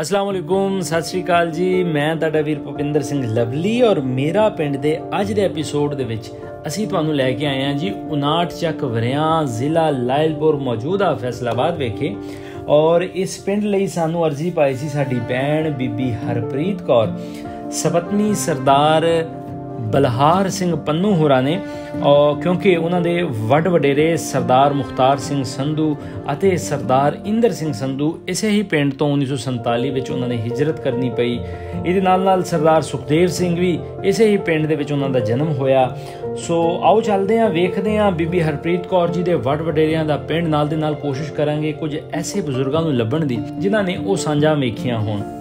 ਅਸਲਾਮ ਵਾਲੇਕੁਮ ਸਤਿ ਸ਼੍ਰੀ ਅਕਾਲ ਜੀ। ਮੈਂ ਤੁਹਾਡਾ ਵੀਰ ਭੁਪਿੰਦਰ ਸਿੰਘ ਲਵਲੀ ਔਰ ਮੇਰਾ ਪਿੰਡ ਦੇ ਅੱਜ ਦੇ ਐਪੀਸੋਡ ਦੇ ਵਿੱਚ ਅਸੀਂ ਤੁਹਾਨੂੰ ਲੈ ਕੇ ਆਏ ਹਾਂ ਜੀ 59 ਚੱਕ ਵਰਿਆਂ ਜ਼ਿਲ੍ਹਾ ਲਾਇਲਪੁਰ ਮੌਜੂਦਾ ਫੈਸਲਾਬਾਦ ਵਿਖੇ। ਔਰ ਇਸ ਪਿੰਡ ਲਈ ਸਾਨੂੰ ਅਰਜ਼ੀ ਪਾਈ ਸੀ ਸਾਡੀ ਭੈਣ ਬੀਬੀ ਹਰਪ੍ਰੀਤ ਕੌਰ। ਸਪਤਨੀ ਸਰਦਾਰ ਬਲਹਾਰ ਸਿੰਘ ਪੰਨੂ ਹੋਰਾਂ ਨੇ ਔਰ ਕਿਉਂਕਿ ਉਹਨਾਂ ਦੇ ਵੱਡ ਵਡੇਰੇ ਸਰਦਾਰ ਮੁਖਤਾਰ ਸਿੰਘ ਸੰਧੂ ਅਤੇ ਸਰਦਾਰ ਇੰਦਰ ਸਿੰਘ ਸੰਧੂ ਇਸੇ ਹੀ ਪਿੰਡ ਤੋਂ 1947 ਵਿੱਚ ਉਹਨਾਂ ਨੇ ਹਿਜਰਤ ਕਰਨੀ ਪਈ। ਇਹਦੇ ਨਾਲ ਨਾਲ ਸਰਦਾਰ ਸੁਖਦੇਵ ਸਿੰਘ ਵੀ ਇਸੇ ਹੀ ਪਿੰਡ ਦੇ ਵਿੱਚ ਉਹਨਾਂ ਦਾ ਜਨਮ ਹੋਇਆ। ਸੋ ਆਓ ਚੱਲਦੇ ਆਂ ਵੇਖਦੇ ਆਂ ਬੀਬੀ ਹਰਪ੍ਰੀਤ ਕੌਰ ਜੀ ਦੇ ਵੱਡ ਵਡੇਰਿਆਂ ਦਾ ਪਿੰਡ ਨਾਲ ਦੇ ਨਾਲ ਕੋਸ਼ਿਸ਼ ਕਰਾਂਗੇ ਕੁਝ ਐਸੇ ਬਜ਼ੁਰਗਾਂ ਨੂੰ ਲੱਭਣ ਦੀ, ਜਿਨ੍ਹਾਂ ਨੇ ਉਹ ਸਾਂਝਾਂ ਵੇਖੀਆਂ ਹੋਣ।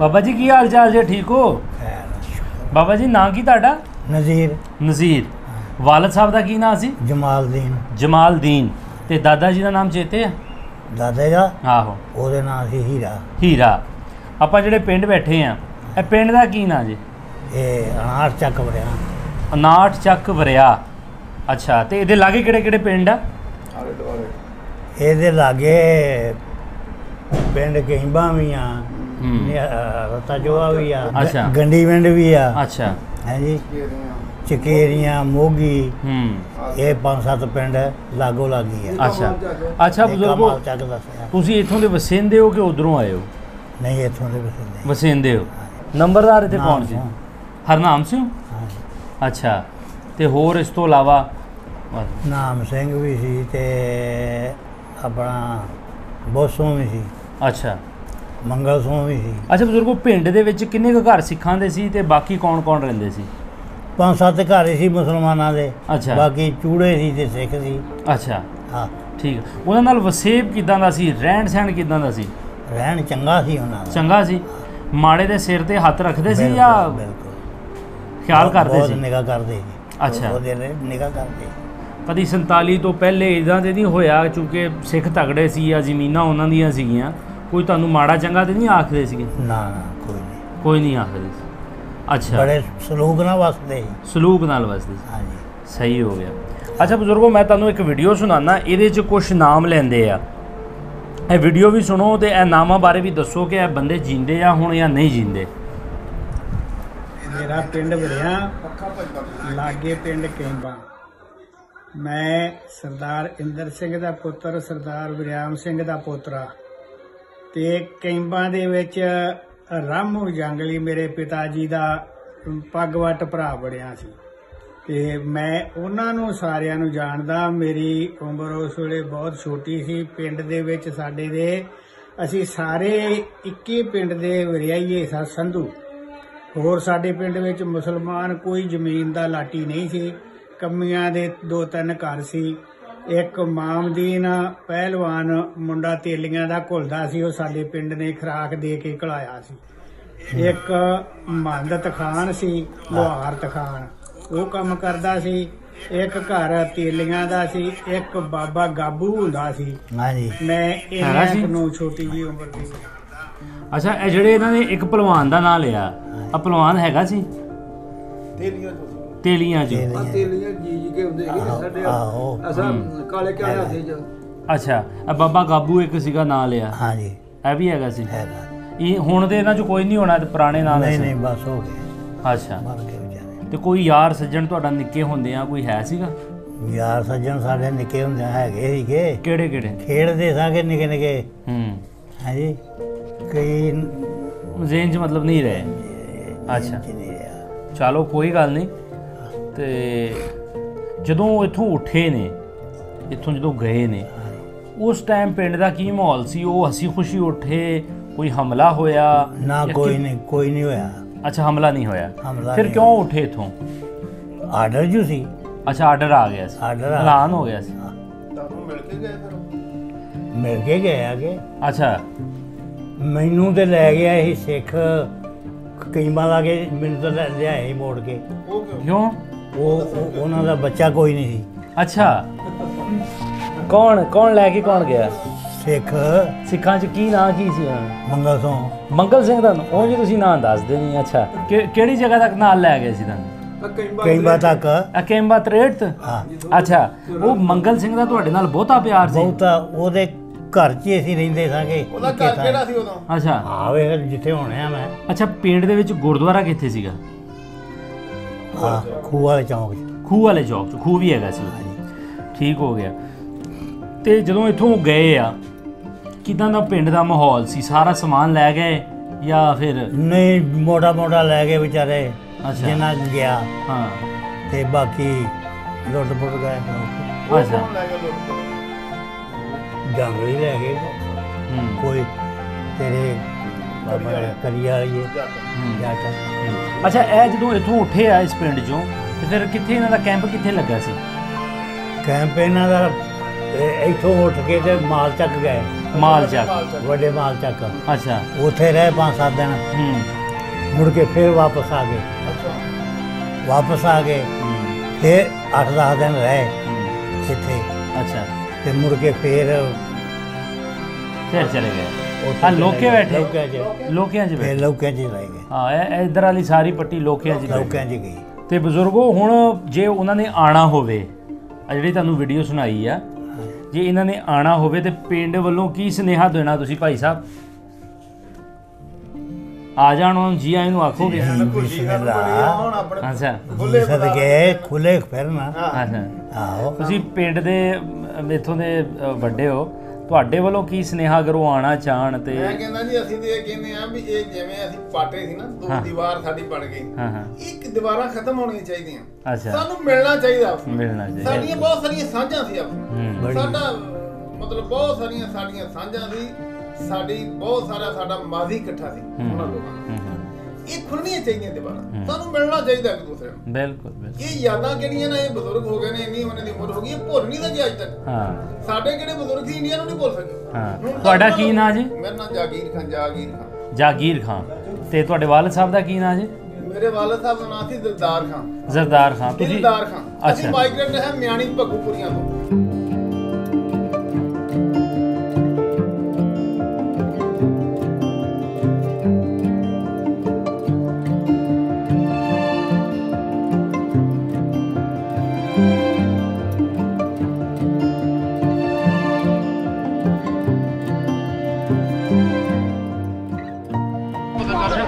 ਬਾਬਾ ਜੀ ਕੀ ਹਾਲ ਚਾਲ ਜੇ? ਠੀਕ ਹੋ? ਬਾਬਾ ਜੀ ਨਾਂ ਕੀ ਤੁਹਾਡਾ? ਨਜ਼ੀਰ। ਨਜ਼ੀਰ। ਵਾਲਦ ਸਾਹਿਬ ਦਾ ਕੀ ਨਾਂ ਸੀ? ਜਮਾਲਦੀਨ। ਜਮਾਲਦੀਨ। ਤੇ ਦਾਦਾ ਜੀ ਦਾ ਨਾਮ ਚੇਤੇ ਆ? ਦਾਦੇ ਦਾ? ਆਹੋ। ਉਹਦੇ ਨਾਂ ਸੀ ਹੀਰਾ। ਹੀਰਾ। ਆਪਾਂ ਜਿਹੜੇ ਪਿੰਡ ਬੈਠੇ ਆ ਇਹ ਪਿੰਡ ਦਾ ਕੀ ਨਾਂ ਜੀ? ਇਹ ਅਨਾਰ ਚੱਕ ਵੜਿਆ। 59 ਚੱਕ ਵਰਿਆ ਅੱਛਾ ਤੇ ਇਹਦੇ ਲਾਗੇ ਕਿਹੜੇ ਕਿਹੜੇ ਪਿੰਡ ਆ? ਇਹਦੇ ਲਾਗੇ ਪਿੰਡ ਕਹਿੰਬਾ ਵੀ ਆ। ਹੂੰ। ਰਤਾ ਜੋਆ ਵੀ ਆ ਗ- ਅੱਛਾ। ਗੰਡੀ ਪਿੰਡ ਵੀ ਆ। ਅੱਛਾ। ਹਾਂਜੀ ਚਕੇਰੀਆਂ ਮੋਗੀ। ਹੂੰ। ਇਹ ਪੰਜ ਸੱਤ ਪਿੰਡ ਲਾਗੋ ਲਾਗੀ ਆ। ਅੱਛਾ। ਅੱਛਾ ਬਜ਼ੁਰਗੋ ਕਮਾਲ ਚੱਕ ਦੱਸਿਆ ਤੁਸੀਂ ਇੱਥੋਂ ਦੇ ਵਸਿੰਦੇ ਹੋ ਕਿ ਉਧਰੋਂ ਆਏ ਹੋ? ਨਹੀਂ ਇੱਥੋਂ ਦੇ ਵਸਿੰਦੇ। ਵਸਿੰਦੇ ਹੋ। ਨੰਬਰਦਾਰ ਇੱਥੇ ਕੌਣ ਸੀ। ਹਰਨਾਮ ਸਿੰਘ? ਹਾਂਜੀ। ਅੱਛਾ। ਤੇ ਹੋਰ ਇਸ ਤੋਂ ਇਲਾਵਾ? ਨਾਮ ਸਿੰਘ ਵੀ ਸੀ ਤੇ ਆਪਣਾ ਬੋਸੋਂ ਵੀ ਸੀ। ਅੱਛਾ। ਮੰਗਲ ਸੋਂ ਵੀ ਸੀ। ਅੱਛਾ ਬਜ਼ੁਰਗੋ ਪਿੰਡ ਦੇ ਵਿੱਚ ਕਿੰਨੇ ਕੁ ਘਰ ਸਿੱਖਾਂ ਦੇ ਸੀ ਤੇ ਬਾਕੀ ਕੌਣ ਕੌਣ ਰਹਿੰਦੇ ਸੀ? ਪੰਜ ਸੱਤ ਘਰ ਸੀ ਮੁਸਲਮਾਨਾਂ ਦੇ। ਅੱਛਾ। ਬਾਕੀ ਚੂੜੇ ਸੀ ਤੇ ਸਿੱਖ ਸੀ। ਅੱਛਾ। ਹਾਂ। ਠੀਕ। ਉਹਨਾਂ ਨਾਲ ਵਸੇਬ ਕਿਦਾਂ ਦਾ ਸੀ? ਰਹਿਣ ਸਹਿਣ ਕਿਦਾਂ ਦਾ ਸੀ? ਰਹਿਣ ਚੰਗਾ ਸੀ ਉਹਨਾਂ ਦਾ। ਚੰਗਾ ਸੀ। ਮਾੜੇ ਦੇ ਸਿਰ ਤੇ ਹੱਥ ਰੱਖਦੇ ਸੀ ਜਾਂ ਬਿਲਕੁਲ ਖਿਆਲ ਕਰਦੇ ਬਹੁਤ ਸੀ ਨਿਗਾਹ ਕਰਦੇ ਸੀ। ਅੱਛਾ। ਉਹਦੇ ਨੇ ਨਿਗਾਹ ਕਰਦੇ ਕਦੀ 47 ਤੋਂ ਪਹਿਲੇ ਇਦਾਂ ਤੇ ਨਹੀਂ ਹੋਇਆ ਕਿਉਂਕਿ ਸਿੱਖ ਤਗੜੇ ਸੀ ਜਾਂ ਜ਼ਮੀਨਾਂ ਉਹਨਾਂ ਦੀਆਂ ਸੀਗੀਆਂ। ਕੋਈ ਤੁਹਾਨੂੰ ਮਾੜਾ ਚੰਗਾ ਤੇ ਨਹੀਂ ਆਖਦੇ ਸੀਗੇ? ਨਾ ਨਾ ਕੋਈ ਨਹੀਂ। ਕੋਈ ਨਹੀਂ ਆਖਦੇ ਸੀ। ਅੱਛਾ। ਬੜੇ ਸਲੂਕ ਨਾਲ ਵਸਦੇ ਸੀ। ਸਲੂਕ ਨਾਲ ਵਸਦੇ ਸੀ। ਹਾਂਜੀ। ਸਹੀ ਹੋ ਗਿਆ। ਅੱਛਾ ਬਜ਼ੁਰਗੋ ਮੈਂ ਤੁਹਾਨੂੰ ਇੱਕ ਵੀਡੀਓ ਸੁਣਾਣਾ ਇਹਦੇ 'ਚ ਕੁਝ ਨਾਮ ਲੈਂਦੇ ਆ। ਇਹ ਵੀਡੀਓ ਵੀ ਸੁਣੋ ਤੇ ਇਹ ਨਾਮਾਂ ਬਾਰੇ ਵੀ ਦੱਸੋ ਕਿ ਇਹ ਬੰਦੇ ਜਿੰਦੇ ਆ ਹੁਣ ਜਾਂ ਨਹੀਂ ਜਿੰਦੇ। ਮੇਰਾ ਪਿੰਡ ਵੜਿਆ ਲਾਗੇ ਪਿੰਡ ਕੈਂਬਾ। ਮੈਂ ਸਰਦਾਰ ਇੰਦਰ ਸਿੰਘ ਦਾ ਪੁੱਤਰ ਸਰਦਾਰ ਵਿਰਿਆਮ ਸਿੰਘ ਦਾ ਪੋਤਰਾ। ਤੇ ਕੈਂਬਾ ਦੇ ਵਿੱਚ ਰਾਮੂ ਜੰਗਲੀ ਮੇਰੇ ਪਿਤਾ ਜੀ ਦਾ ਪੱਗਵੱਟ ਭਰਾ ਬੜਿਆ ਸੀ। ਤੇ ਮੈਂ ਉਹਨਾਂ ਨੂੰ ਸਾਰਿਆਂ ਨੂੰ ਜਾਣਦਾ, ਮੇਰੀ ਉਮਰ ਉਸ ਵੇਲੇ ਬਹੁਤ ਛੋਟੀ ਸੀ। ਪਿੰਡ ਦੇ ਵਿੱਚ ਸਾਡੇ ਦੇ, ਅਸੀਂ ਸਾਰੇ ਇੱਕੇ ਪਿੰਡ ਦੇ ਵਰਿਆਈਏ ਸਾ, ਸੰਧੂ। ਹੋਰ ਸਾਡੇ ਪਿੰਡ ਵਿੱਚ ਮੁਸਲਮਾਨ ਕੋਈ ਜ਼ਮੀਨ ਦਾ ਲਾਟੀ ਨਹੀਂ ਸੀ। ਕੰਮੀਆਂ ਦੇ ਦੋ ਤਿੰਨ ਘਰ ਸੀ। ਇੱਕ ਮਾਮਦੀਨ ਪਹਿਲਵਾਨ ਮੁੰਡਾ ਤੇਲੀਆਂ ਦਾ ਘੁਲਦਾ ਸੀ ਉਹ ਸਾਡੇ ਪਿੰਡ ਨੇ ਖਰਾਕ ਦੇ ਕੇ ਘਲਾਇਆ ਸੀ। ਇੱਕ ਮਹੰਦਤ ਖਾਨ ਸੀ ਲੋਹਾਰ ਤਖਾਨ ਉਹ ਕੰਮ ਕਰਦਾ ਸੀ ਇੱਕ ਘਰ ਤੇਲੀਆਂ ਦਾ ਸੀ ਇੱਕ ਬਾਬਾ ਗਾਬੂ ਹੁੰਦਾ ਸੀ। ਹਾਂਜੀ ਮੈਂ? ਇਹਨਾਂ ਨੂੰ ਛੋਟੀ ਜੀ ਉਮਰ ਦੀ ਅੱਛਾ ਇਹ ਜਿਹੜੇ ਇਹਨਾਂ ਨੇ ਇੱਕ ਪਹਿਲਵਾਨ ਦਾ ਨਾਂ ਲਿਆ ਆ ਪਹਿਲਵਾਨ ਹੈਗਾ ਸੀ? ਤੇਲੀਆਂ ਚ ਤੇਲੀਆਂ। ਤੇਲੀਆਂ ਜੀ ਜੀ ਕੇ ਹੁੰਦੇ ਆਹੋ, ਸਾਡੇ ਆਹੋ। ਅਸਾਂ ਕਾਲੇ ਕਾਲੇ ਹੱਥੇ ਚ ਅੱਛਾ ਇਹ ਬਾਬਾ ਗਾਬੂ ਇੱਕ ਸੀਗਾ ਨਾਂ ਲਿਆ ਹਾਂਜੀ। ਇਹ ਵੀ ਹੈਗਾ ਸੀ? ਹੈਗਾ। ਇਹ ਹੁਣ ਦੇ ਇਹਨਾਂ ਚ ਕੋਈ ਨਹੀਂ ਹੋਣਾ ਤੇ ਪੁਰਾਣੇ ਨਾਂ ਨਹੀਂ ਨਹੀਂ ਬਸ ਹੋ ਗਏ। ਅੱਛਾ। ਮਰ ਗਏ ਵਿਚਾਰੇ। ਤੇ ਕੋਈ ਯਾਰ ਸੱਜਣ ਤੁਹਾਡਾ ਨਿੱਕੇ ਹੁੰਦੇ ਆ ਕੋਈ ਹੈ ਸੀਗਾ? ਯਾਰ ਸੱਜਣ ਸਾਡੇ ਨਿੱਕੇ ਹੁੰਦੇ ਹੈਗੇ ਸੀਗੇ। ਕਿਹੜੇ ਕਿਹੜੇ? ਖੇਡਦੇ ਸਾਂਗੇ ਨਿੱਕੇ ਨਿੱਕੇ। ਹੂੰ। ਹਾਂਜੀ। ਕਈ ਜ਼ੇਨ 'ਚ ਮਤਲਬ ਨਹੀਂ ਰਹੇ? ਅੱਛਾ ਚ ਨਹੀਂ ਰਿਹਾ। ਚਲੋ ਕੋਈ ਗੱਲ ਨਹੀਂ। ਤੇ ਜਦੋਂ ਇੱਥੋਂ ਉੱਠੇ ਨੇ ਇੱਥੋਂ ਜਦੋਂ ਗਏ ਨੇ ਉਸ ਟਾਈਮ ਪਿੰਡ ਦਾ ਕੀ ਮਾਹੌਲ ਸੀ? ਉਹ ਹਸੀ ਖੁਸ਼ੀ ਉੱਠੇ ਕੋਈ ਹਮਲਾ ਹੋਇਆ ਨਾ ਕੋਈ ਨਹੀਂ ਕੋਈ ਨਹੀਂ ਹੋਇਆ। ਅੱਛਾ ਹਮਲਾ ਨਹੀਂ ਹੋਇਆ। ਫਿਰ ਕਿਉਂ ਉੱਠੇ ਇੱਥੋਂ? ਆਰਡਰ ਜੂ ਸੀ। ਅੱਛਾ ਆਰਡਰ ਆ ਗਿਆ ਸੀ। ਐਲਾਨ ਹੋ ਗਿਆ ਸੀ। ਤੁਹਾਨੂੰ ਮਿਲ ਕੇ ਗਏ ਫਿਰ ਮਿਲ ਕੇ ਗਏ ਆਗੇ। ਅੱਛਾ। ਮੈਨੂੰ ਤੇ ਲੈ ਗਿਆ ਇਹ ਸਿੱਖ ਕਈਮਾ ਲਾ ਕੇ ਮੈਨੂੰ ਤਾਂ ਲੈ ਲਿਆਏ ਸੀ ਮੋੜ ਕੇ। ਉਹ ਕਿਉਂ? ਕਿਉਂ? ਉਹ ਉਹ- ਉਹਨਾਂ ਦਾ ਬੱਚਾ ਕੋਈ ਨਹੀਂ ਸੀ। ਅੱਛਾ। ਕੌਣ ਕੌਣ ਲੈ ਕੇ ਕੌਣ ਗਿਆ? ਸਿੱਖ। ਸਿੱਖਾਂ 'ਚ ਕੀ ਨਾਂ ਕੀ ਸੀ ਉਹਨਾਂ ਦਾ? ਮੰਗਲ ਤੋਂ ਮੰਗਲ ਸਿੰਘ ਦਾ ਉਹ ਜੀ ਤੁਸੀਂ ਨਾਂ ਦੱਸਦੇ ਨਹੀਂ ਅੱਛਾ। ਕਿ- ਕਿਹੜੀ ਜਗ੍ਹਾ ਤੱਕ ਨਾਲ ਲੈ ਗਏ ਸੀ ਤੁਹਾਨੂੰ? ਕਈ ਕਈਮਾ ਤੱਕ। ਅਕੇਂਬਾ ਤਰੇਟ ਹਾਂ। ਅੱਛਾ। ਉਹ ਮੰਗਲ ਸਿੰਘ ਦਾ ਤੁਹਾਡੇ ਨਾਲ ਬਹੁਤਾ ਪਿਆਰ ਸੀ? ਬਹੁਤਾ ਉਹਦੇ ਘਰ 'ਚ ਹੀ ਅਸੀਂ ਰਹਿੰਦੇ ਸਾਂਗੇ। ਉਹਦਾ ਘਰ ਕਿਹੜਾ ਸੀ ਉਦੋਂ? ਅੱਛਾ। ਆਵੇ ਜਿੱਥੇ ਹੋਣੇ ਆ ਮੈਂ। ਅੱਛਾ ਪਿੰਡ ਦੇ ਵਿੱਚ ਗੁਰਦੁਆਰਾ ਕਿੱਥੇ ਸੀਗਾ? ਖੂਹ ਵਾਲੇ ਚੌਂਕ 'ਚ। ਖੂਹ ਵਾਲੇ ਚੌਕ 'ਚ ਖੂਹ ਵੀ ਹੈਗਾ ਸੀ। ਠੀਕ ਹੋ ਗਿਆ। ਤੇ ਜਦੋਂ ਇੱਥੋਂ ਗਏ ਆ ਕਿਦਾਂ ਦਾ ਪਿੰਡ ਦਾ ਮਾਹੌਲ ਸੀ? ਸਾਰਾ ਸਮਾਨ ਲੈ ਗਏ ਜਾਂ ਫਿਰ ਨਹੀਂ ਮੋਟਾ ਮੋਟਾ ਲੈ ਕੇ ਵਿਚਾਰੇ ਅੱਛਾ। ਜਿੰਨਾ ਗਿਆ। ਹਾਂ। ਤੇ ਬਾਕੀ ਲੁੱਟ ਪੁੱਟ ਗਏ। ਅੱਛਾ। ਜੰਗਲੀ ਲੈ ਗਏ। ਕੋਈ ਤੇਰੇ ਵਾਲੀ। ਜੱਟ ਅੱਛਾ ਇਹ ਜਦੋਂ ਇੱਥੋਂ ਉੱਠੇ ਆ ਇਸ ਪਿੰਡ 'ਚੋਂ ਤੇ ਫਿਰ ਕਿੱਥੇ ਇਹਨਾਂ ਦਾ ਕੈਂਪ ਕਿੱਥੇ ਲੱਗਾ ਸੀ? ਕੈਂਪ ਇਹਨਾਂ ਦਾ ਇੱਥੋਂ ਉੱਠ ਕੇ ਤੇ ਮਾਲ ਚੱਕ ਗਏ। ਮਾਲ ਚੱਕ। ਵੱਡੇ ਮਾਲ ਚੱਕ। ਅੱਛਾ। ਉੱਥੇ ਰਹੇ ਪੰਜ ਸੱਤ ਦਿਨ। ਹੂੰ। ਮੁੜ ਕੇ ਫਿਰ ਵਾਪਸ ਆ ਗਏ। ਅੱਛਾ। ਵਾਪਸ ਆ ਗਏ। ਫਿਰ 8-10 ਦਿਨ ਰਹੇ। ਇੱਥੇ। ਅੱਛਾ। ਤੇ ਮੁੜ ਕੇ ਫਿਰ ਫਿਰ ਚਲੇ ਗਏ। ਆ ਲੋਕੇ। ਬੈਠੇ। ਲੋਕਿਆਂ 'ਚ। ਲੋਕਿਆਂ ਬੈਠੇ। ਲੋਕਾਂ 'ਚ ਹੀ ਰਹਿ ਗਏ। ਹਾਂ ਇਹ ਇੱਧਰ ਵਾਲੀ ਸਾਰੀ ਪੱਟੀ ਲੋਕਿਆਂ 'ਚ ਬੈਠੇ। ਲੋਕਾਂ 'ਚ ਗਈ। ਤੇ ਬਜ਼ੁਰਗੋ ਹੁਣ ਜੇ ਉਹਨਾਂ ਨੇ ਆਣਾ ਹੋਵੇ ਆ ਜਿਹੜੀ ਤੁਹਾਨੂੰ ਵੀਡੀਓ ਸੁਣਾਈ ਆ ਜੇ ਇਹਨਾਂ ਨੇ ਆਣਾ ਹੋਵੇ ਤੇ ਪਿੰਡ ਵੱਲੋਂ ਕੀ ਸੁਨੇਹਾ ਦੇਣਾ ਤੁਸੀਂ ਭਾਈ ਸਾਹਿਬ? ਆ ਜਾਣ ਉਹਨਾਂ ਜੀ ਆਇਆਂ ਨੂੰ ਆਖੋਗੇ। ਬਿਸਮਿਲ੍ਲਾ ਹੁਣ ਆਪਣੇ ਅੱਛਾ। ਖੁੱਲੇ ਸਦਕੇ ਖੁੱਲੇ ਫਿਰਨਾ ਅੱਛਾ। ਆਹੋ। ਤੁਸੀਂ ਪਿੰਡ ਦੇ ਇੱਥੋਂ ਦੇ ਵੱਡੇ ਹੋ। ਤੁਹਾਡੇ ਵੱਲੋਂ ਕੀ ਸੁਨੇਹਾ ਕਰੋ ਆਣਾ ਚਾਹਣ ਤੇ ਮੈਂ ਕਹਿੰਦਾ ਜੀ ਅਸੀਂ ਤੇ ਇਹ ਕਹਿੰਦੇ ਆ ਵੀ ਇਹ ਜਿਵੇਂ ਅਸੀਂ ਪਾਟੇ ਸੀ ਨਾ ਦੋ। ਦੀਵਾਰ ਸਾਡੀ ਬਣ ਗਈ ਹਾਂ ਹਾਂ ਇੱਕ ਦੀਵਾਰਾਂ ਖਤਮ ਹੋਣੀਆਂ ਚਾਹੀਦੀਆਂ ਅੱਛਾ ਸਾਨੂੰ ਮਿਲਣਾ ਚਾਹੀਦਾ। ਮਿਲਣਾ ਚਾਹੀਦਾ ਸਾਡੀਆਂ ਬਹੁਤ ਸਾਰੀਆਂ ਸਾਂਝਾਂ ਸੀ ਆਪਣੀਆਂ। ਸਾਡਾ ਮਤਲਬ ਬਹੁਤ ਸਾਰੀਆਂ ਸਾਡੀਆਂ ਸਾਂਝਾਂ ਸੀ ਸਾਡੀ ਬਹੁਤ ਸਾਰਾ ਸਾਡਾ ਮਾਜ਼ੀ ਇਕੱਠਾ ਸੀ। ਉਹਨਾਂ ਲੋਕਾਂ ਦਾ। ਇਹ ਖੁੱਲਣੀਆਂ ਚਾਹੀਦੀਆਂ ਦੀਵਾਰਾਂ ਹੂੰ। ਸਾਨੂੰ ਮਿਲਣਾ ਚਾਹੀਦਾ ਇੱਕ ਦੂਸਰੇ ਨੂੰ ਬਿਲਕੁਲ ਬਿਲਕੁਲ ਇਹ ਯਾਦਾਂ ਕਿਹੜੀਆਂ ਨੇ ਇਹ ਬਜ਼ੁਰਗ ਹੋ ਗਏ ਨੇ ਇੰਨੀ ਉਹਨਾਂ ਦੀ ਉਮਰ ਨਹੀਂ ਸਕੇ ਅੱਜ ਤੱਕ। ਹਾਂ। ਸਾਡੇ ਕਿਹੜੇ ਬਜ਼ੁਰਗ ਸੀ ਇੰਡੀਆ ਨੂੰ ਨਹੀਂ ਭੁੱਲ ਸਕੇ ਹਾਂ। ਹੁਣ ਤੁਹਾਡਾ ਕੀ ਨੂੰ- ਨਾਂ ਜੀ? ਮੇਰਾ ਨਾਮ ਜਾਗੀਰ ਖਾਨ ਜਾਗੀਰ ਖਾਨ। ਜਾਗੀਰ ਖਾਨ। ਤੇ ਤੁਹਾਡੇ ਵਾਲਦ ਸਾਹਿਬ ਦਾ ਕੀ ਨਾਂ ਜੀ? ਮੇਰੇ ਵਾਲਦ ਸਾਹਿਬ ਦਾ ਨਾਮ ਸੀ ਦਿਲਦਾਰ ਖਾਨ। ਜ਼ਰਦਾਰ ਖਾਨ। ਤੁਸੀਂ ਦਿਲਦਾਰ ਖਾਨ। ਅਸੀਂ ਮਾਈਗ੍ਰੇਟ ਹੈ ਮਿਆਣੀ ਭੱਗੂਪੁਰੀਆਂ ਤੋਂ।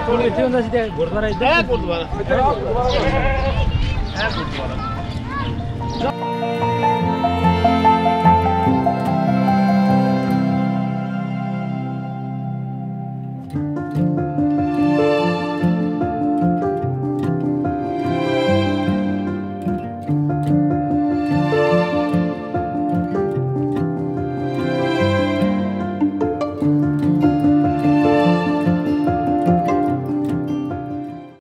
ਕੋਲ ਇੱਥੇ ਹੁੰਦਾ ਸੀ ਤੇ ਗੁਰਦੁਆਰਾ ਇੱਧਰ ਗੁਰਦੁਆਰਾ